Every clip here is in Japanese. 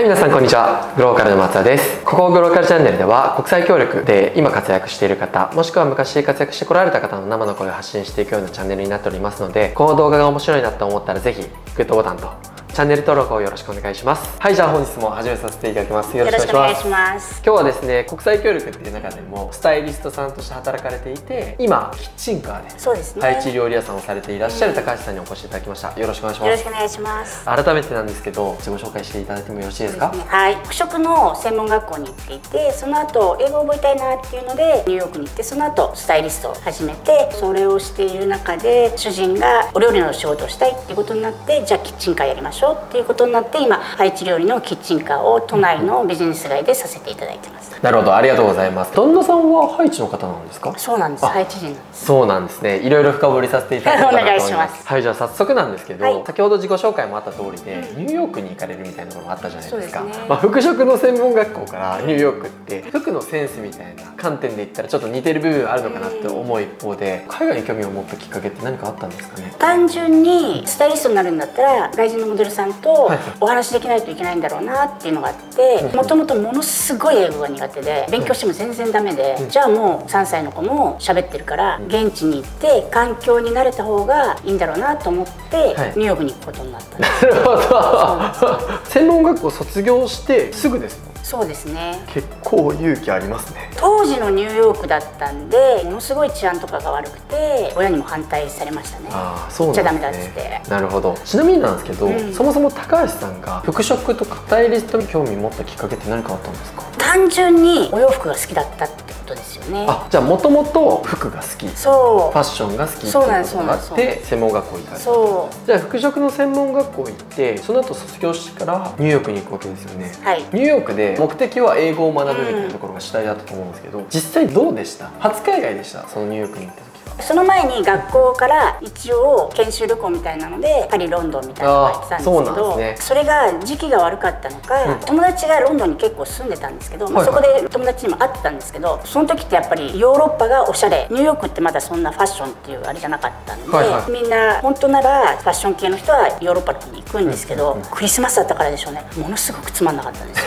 はい皆さんこんにちは。グローカルの松田です。ここグローカルチャンネルでは国際協力で今活躍している方もしくは昔活躍してこられた方の生の声を発信していくようなチャンネルになっておりますのでこの動画が面白いなと思ったらぜひグッドボタンとチャンネル登録をよろしくお願いします。はいじゃあ本日も始めさせていただきます。よろしくお願いします。今日はですね国際協力っていう中でもスタイリストさんとして働かれていて今キッチンカーでそうですね。配置料理屋さんをされていらっしゃる高橋さんにお越しいただきました。よろしくお願いします。よろしくお願いします。改めてなんですけど自己紹介していただいてもよろしいですか、ね、はい。服飾の専門学校に行っていてその後英語を覚えたいなっていうのでニューヨークに行ってその後スタイリストを始めてそれをしている中で主人がお料理の仕事をしたいっていうことになってじゃあキッチンカーやりましょうっていうことになって今ハイチ料理のキッチンカーを都内のビジネス街でさせていただいてます。なるほどありがとうございます。旦那さんはハイチの方なんですか？そうなんです。ハイチ人そうなんですね。いろいろ深掘りさせていただいと思います。はいじゃあ早速なんですけど、はい、先ほど自己紹介もあった通りで、うん、ニューヨークに行かれるみたいなところもあったじゃないですか、ね、まあ、服飾の専門学校からニューヨークって服のセンスみたいな観点で言ったらちょっと似てる部分あるのかなって思う一方で海外に興味を持ったきっかけって何かあったんですかね？単純にスタイリストになるんだったら外人のモデルさんとお話できないといけないんだろうなっていうのがあってもともとものすごい英語が苦手で勉強しても全然ダメで、じゃあもう3歳の子も喋ってるから現地に行って環境に慣れた方がいいんだろうなと思って、ニューヨークに行くことになったんです。なるほど。専門学校卒業してすぐですそうですね。結構勇気ありますね。当時のニューヨークだったんでものすごい治安とかが悪くて親にも反対されましたね。ああそうなんですね。ダメだっつって。なるほど。ちなみになんですけど、うん、そもそも高橋さんが服飾とかスタイリストに興味持ったきっかけって何かあったんですか？単純にお洋服が好きだったってことですよね。あじゃあもともと服が好き。そう。ファッションが好きっていうことがあって専門学校行かれた。そう。じゃあ服飾の専門学校行ってその後卒業してからニューヨークに行くわけですよね。はい。ニューヨークで目的は英語を学ぶみたいなところが主体だったと思うんですけど、実際どうでした？初海外でした？そのニューヨークに行ったその前に学校から一応研修旅行みたいなのでパリロンドンみたいなのが行ってたんですけどそね、それが時期が悪かったのか、うん、友達がロンドンに結構住んでたんですけど、まあ、そこで友達にも会ってたんですけどその時ってやっぱりヨーロッパがおしゃれ。ニューヨークってまだそんなファッションっていうあれじゃなかったんで、はいはい、みんな本当ならファッション系の人はヨーロッパに行くんですけど、うん、クリスマスだったからでしょうね。ものすごくつまんなかったんですよ。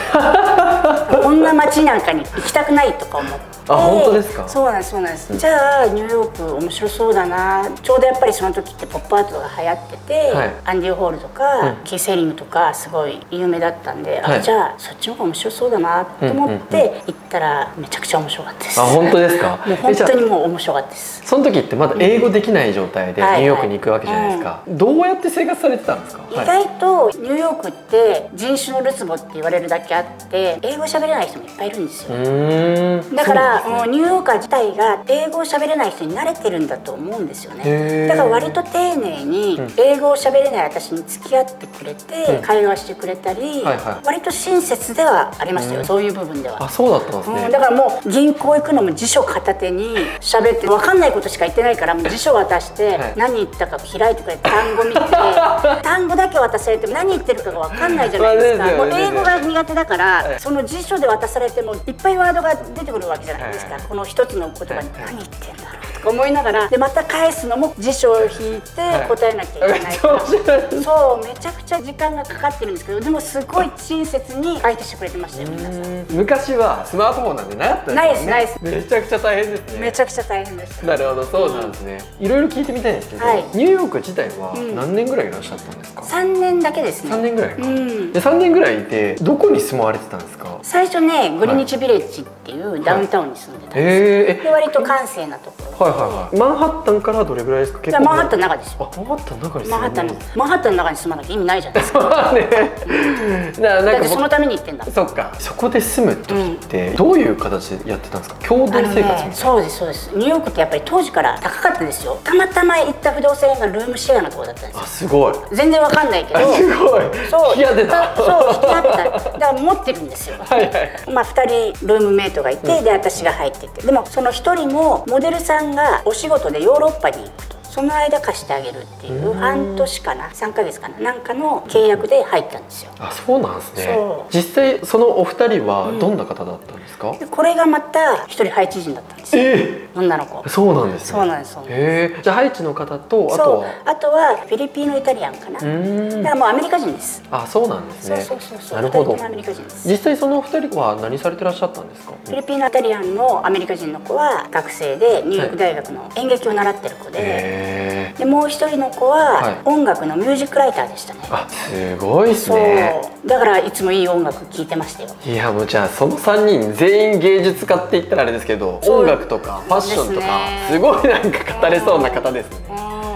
こんな街なんかに行きたくないとか思って。あ本当ですか？そうなんですそうなんです、うん、じゃあニューヨーク面白そうだな。ちょうどやっぱりその時ってポップアートが流行ってて、はい、アンディ・ホールとか、うん、キー・セリングとかすごい有名だったんで、はい、あじゃあそっちの方が面白そうだなと思って行ったらめちゃくちゃ面白かったです、あ本当ですか？もう本当にもう面白かったです。その時ってまだ英語できない状態でニューヨークに行くわけじゃないですか、はいはい、どうやって生活されてたんですか？意外とニューヨークって人種のるつぼって言われるだけあって英語喋れない人もいっぱいいるんですよ。だから、ね、もうニューヨーカー自体が英語を喋れない人に慣れてるんだと思うんですよね。だから割と丁寧に英語を喋れない私に付き合ってくれて、会話してくれたり、はいはい、割と親切ではありましたよ、そういう部分では。あそうだったんですね、うん、だからもう銀行行くのも辞書片手に喋って分かんないことしか言ってないからもう辞書渡して何言ったか開いてくれて単語見て 単語だけ渡されても何言ってるかが分かんないじゃないですか、もう英語が苦手だから、その辞書で渡されてもいっぱいワードが出てくるわけじゃないですか、この一つの言葉に何言ってんだろう思いながらでまた返すのも辞書を引いて答えなきゃいけないから、そうめちゃくちゃ時間がかかってるんですけどでもすごい親切に相手してくれてましたよ皆さん。昔はスマートフォンなんてなかったですね。ないですないです。めちゃくちゃ大変ですね。めちゃくちゃ大変ですなるほどそうなんですね、いろいろ聞いてみたいんですけど、はい、ニューヨーク自体は何年ぐらいいらっしゃったんですか、う3年だけですね。3年ぐらいか、うん、で3年ぐらいいてどこに住まわれてたんですか？最初ねグリニッチビレッジっていうダウンタウンに住んでたんです、はい、で割と閑静なところ。はいはいはいマンハッタンからどれぐらいですか？結構マンハッタンの中です。あマンハッタンの中にマンハッタンのマンハッタンの中に住まなきゃ意味ないじゃないですか。ね、だだってそのために行ってんだそっか。そこで住む時ってどういう形でやってたんですか？共同生活みたいな、ね、そうですそうです。ニューヨークってやっぱり当時から高かったですよ。たまたま行った不動産屋がルームシェアのところだったんですあすごい。全然わかんないけど。すごい。そう。引き当てた。そう引き当てた。だから持ってるんですよ。はい、はい、まあ2人ルームメイトがいて、うん、で私が入ってて。でもその1人もモデルさんがお仕事でヨーロッパに行くと。その間貸してあげるっていう半年かな3ヶ月かななんかの契約で入ったんですよ。あそうなんですね。実際そのお二人はどんな方だったんですか、でこれがまた一人ハイチ人だったんですよ。え女の子。そうなんですね。そうなんですへえ。じゃあハイチの方とあとそう。はあとはフィリピンのイタリアンかな。うーん。だからもうアメリカ人です。あそうなんですそうねそうそうそう。なるほど。アメリカ人です。実際そのお二人は何されてらっしゃったんですか？フィリピンのイタリアンのアメリカ人の子は学生でニューヨーク大学の演劇を習ってる子で、でもう一人の子はい。は音楽のミュージックライターでしたね、あすごいですそう。ねだからいつもいい音楽聴いてましたよ。いやもうじゃあその3人全員芸術家って言ったらあれですけど音楽とかファッションとかすごいなんか語れそうな方ですね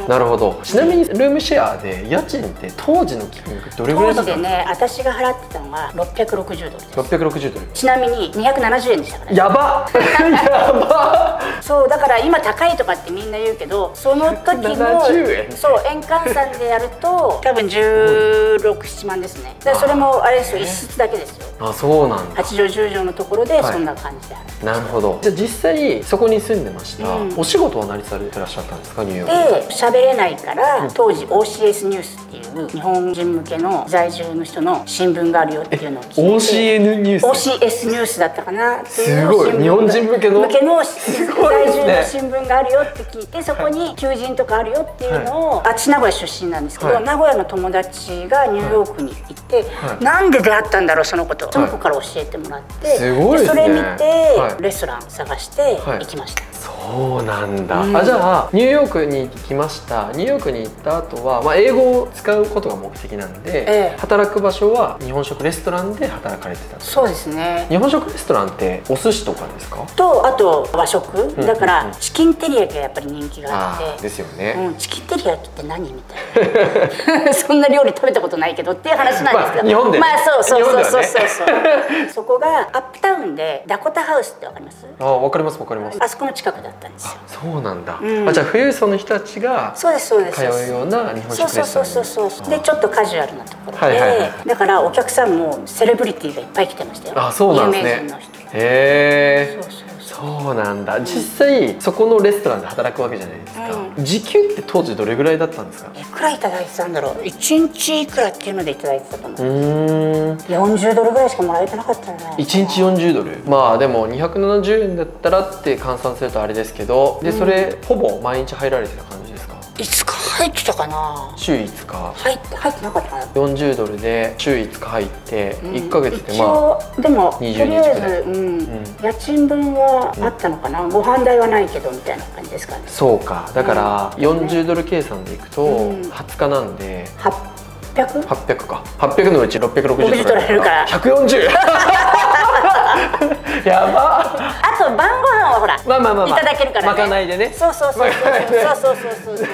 なるほど。ちなみにルームシェアで家賃って当時の金額どれぐらいだったんで当時でね私が払ってたのが660ドルです。すか660ドル。ちなみに270円でしたから。ね やば！やば！そうだから今高いとかってみんな言うけどその時の170円。そう円換算でやると多分1617万ですね。でそれもあれですよ一室だけですよ。あそうなんだ。8畳10畳のところではい。そんな感じである、なるほど。じゃあ実際そこに住んでました、うん。お仕事は何されてらっしゃったんですか？ニューヨークで喋れないから当時 OCS ニュースっていう日本人向けの在住の人の新聞があるよっていうのを聞いて OCN ニュース？OCS ニュースだったかなってい。うすごい日本人向けの？向けのごい在住の新聞があるよって聞いてそこに求人とかあるよっていうのを、私名古屋出身なんですけど、はい。名古屋の友達がニューヨークに行って、はい。なんで出会ったんだろうそのことその子から教えてもらって、すごいですね。それ見て、はい。レストラン探してはい。行きました、そうなんだ、うん。あじゃあニューヨークに行きました。ニューヨークに行った後は、まあ、英語を使うことが目的なんで、ええ。働く場所は日本食レストランで働かれてたそうですね。日本食レストランってお寿司とかですか？とあと和食。んだかうん。らチキンテリヤキがやっぱり人気がああって。ーですよね、うん、チキンテリヤキって何みたいな そんな料理食べたことないけどっていう話なんですけど、まあ日本でね。まあそうそうそうそう日そうそう。そ こがアップタウンでダコタハウスってわかります？あわかりますわかります。あそこの近くだったんですよ。そうなんだ、うん。あじゃあ富裕層の人たちがそうですそうです。通うような日本そうそうそう食レストランそう。そうそうでちょっとカジュアルなところで、はいはいはい。だからお客さんもセレブリティがいっぱい来てましたよ。あそうなんですね。有名人の人。へえそうそうそうなんだ。実際そこのレストランで働くわけじゃないですか、う時給って当時どれぐらいだったんですか？いくらいただいてたんだろう。1日いくらっていうのでいただいてたと思う、うーん。40ドルぐらいしかもらえてなかったんじゃない1日40ドル。まあでも270円だったらって換算するとあれですけどでそれほぼ毎日入られてた感じですか？いつか入ってたかな？週5日。入って入ってなかった？かな40ドルで週5日入って1ヶ月で一まあ応でもと20りあえ日ぐらい。ず、うん。家賃分はあったのかな、ご飯代はないけどみたいな感じですかね。そうか。だから40ドル計算でいくとうん。20日なんで。800? 800か。800のうち660 60取ら。れるから。140 やば。あと晩ご飯はほら、まあまあまあまあ。いただけるからね。まかないでね。そうそうそうそう。そうそうそうそうそう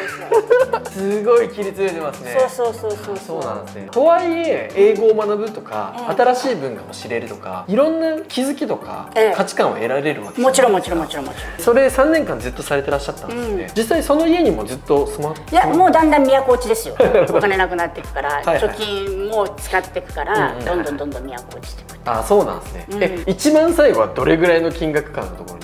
すごい切り詰めてますね。そうそうそうそうそう。なんですね。とはいえ英語を学ぶとか、うん新しい文化を知れるとかいろんな気づきとか、ええ。価値観を得られるわけもちろんもちろんもちろんもちろん。それ3年間ずっとされてらっしゃったんですね、うん。実際その家にもずっと住まっていやもうだんだん都落ちですよ。お金なくなっていくからはいはい。貯金も使っていくから、うんうん。どんどんどんどん都落ちていくあそうなんですね、うん。え一番最後はどれぐらいの金額感のところに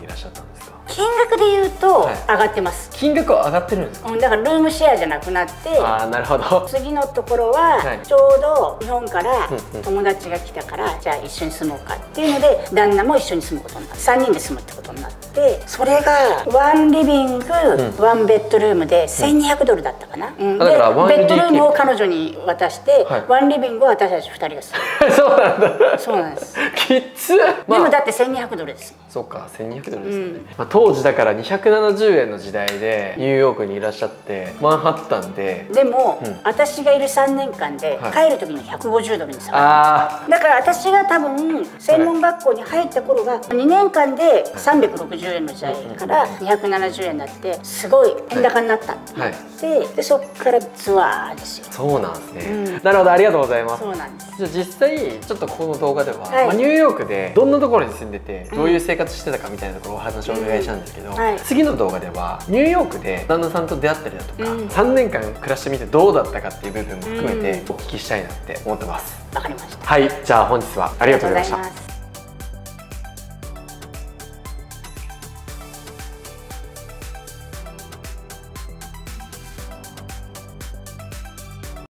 金額で言うとはい。上がってます、金額は上がってるんですか、うんだからルームシェアじゃなくなってああなるほど。次のところははい。ちょうど日本からうんうん。友達が来たからじゃあ一緒に住もうかっていうので旦那も一緒に住むことになって3人で住むってことになってそれがワンリビング、ワンベッドルームで1200ドルだったかな、うん。あだからでベッドル 1LDK ームを彼女に渡して、はい。ワンリビングを私たち2人が住む。そうなんだ。そうなんです、きっつ。まあ。でもだって1200ドルですそうか1200ドルですよね、まあ、当時だから270円の時代でニューヨークにいらっしゃってマンハッタンででも、うん。私がいる3年間ではい。帰る時に150ドルに下がっあただから私が多分専門学校に入った頃が2年間で360円の時代から270円になってすごい円高になった。ってはい。ででそっからツアーですよ。あそうなんですね、うん。なるほどありがとうございます。そうなんです。じゃあ実際ちょっとこの動画では、はい。まあ、ニューヨークでどんなところに住んでてどういう生活してたかみたいなところをお話をお願いしたんですけど、うんはい。次の動画ではニューヨークで旦那さんと出会ったりだとか、うん。3年間暮らしてみてどうだったかっていう部分も含めてうん。お聞きしたいなって思ってます、わかりました。はい。じゃあ本日はありがとうございました